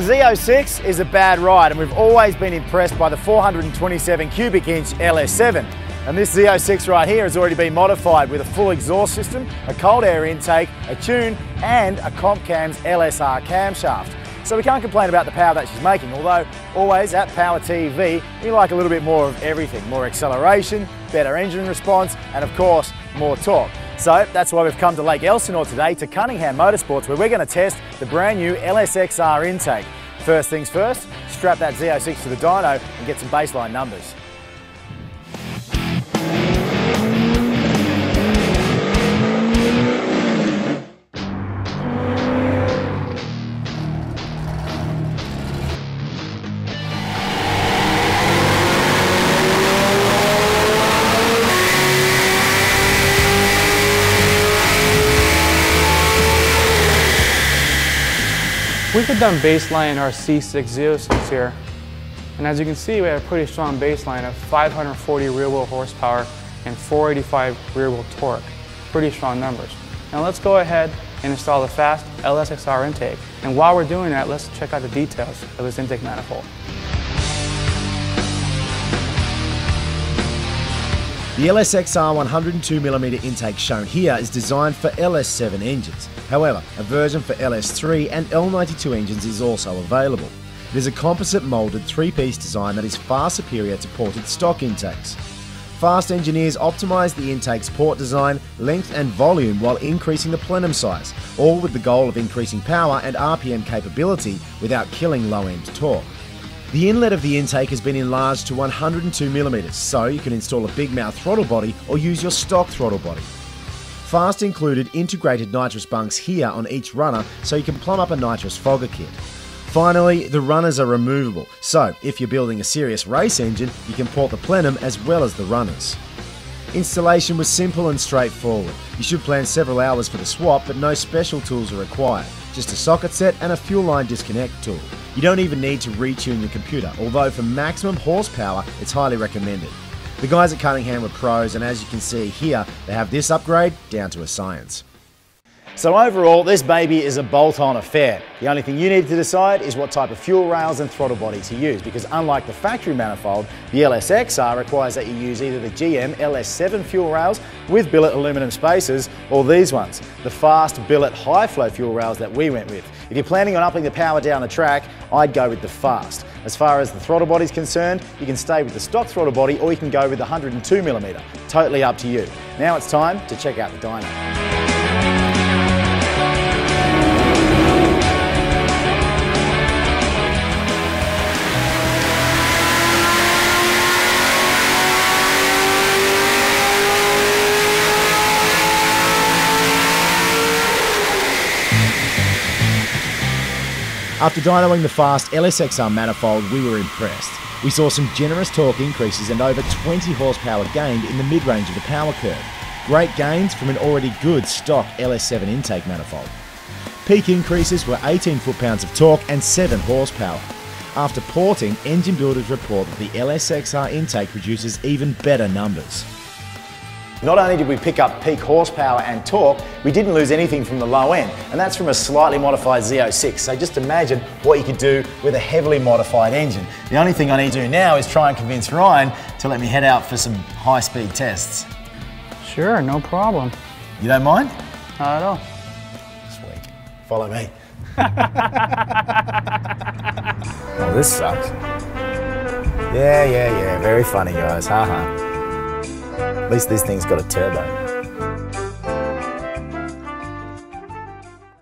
Z06 is a bad ride and we've always been impressed by the 427 cubic inch LS7. And this Z06 right here has already been modified with a full exhaust system, a cold air intake, a tune and a CompCams LSR camshaft. So we can't complain about the power that she's making, although always at Power TV, we like a little bit more of everything. More acceleration, better engine response, and of course, more torque. So that's why we've come to Lake Elsinore today to Cunningham Motorsports where we're going to test the brand new LSXR intake. First things first, strap that Z06 to the dyno and get some baseline numbers. We could done baseline our C606 here. And as you can see, we have a pretty strong baseline of 540 rear wheel horsepower and 485 rear wheel torque. Pretty strong numbers. Now let's go ahead and install the fast LSXR intake. And while we're doing that, let's check out the details of this intake manifold. The LSXR 102mm intake shown here is designed for LS7 engines. However, a version for LS3 and L92 engines is also available. It is a composite moulded three-piece design that is far superior to ported stock intakes. Fast engineers optimise the intake's port design, length and volume while increasing the plenum size, all with the goal of increasing power and RPM capability without killing low-end torque. The inlet of the intake has been enlarged to 102mm, so you can install a big mouth throttle body or use your stock throttle body. Fast included integrated nitrous bungs here on each runner so you can plumb up a nitrous fogger kit. Finally, the runners are removable, so if you're building a serious race engine, you can port the plenum as well as the runners. Installation was simple and straightforward. You should plan several hours for the swap, but no special tools are required. Just a socket set and a fuel line disconnect tool. You don't even need to retune your computer, although for maximum horsepower, it's highly recommended. The guys at Cunningham were pros, and as you can see here, they have this upgrade down to a science. So overall, this baby is a bolt-on affair. The only thing you need to decide is what type of fuel rails and throttle body to use because unlike the factory manifold, the LSXR requires that you use either the GM LS7 fuel rails with billet aluminum spacers or these ones, the fast billet high flow fuel rails that we went with. If you're planning on upping the power down the track, I'd go with the fast. As far as the throttle body is concerned, you can stay with the stock throttle body or you can go with the 102mm. Totally up to you. Now it's time to check out the dyno. After dynoing the fast LSXR manifold, we were impressed. We saw some generous torque increases and over 20 horsepower gained in the mid-range of the power curve. Great gains from an already good stock LS7 intake manifold. Peak increases were 18 foot-pounds of torque and 7 horsepower. After porting, engine builders report that the LSXR intake produces even better numbers. Not only did we pick up peak horsepower and torque, we didn't lose anything from the low end, and that's from a slightly modified Z06. So just imagine what you could do with a heavily modified engine. The only thing I need to do now is try and convince Ryan to let me head out for some high-speed tests. Sure, no problem. You don't mind? Not at all. Sweet. Follow me. oh, this sucks. Yeah, yeah, yeah. Very funny, guys. Haha. -ha. At least this thing's got a turbo.